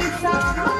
It's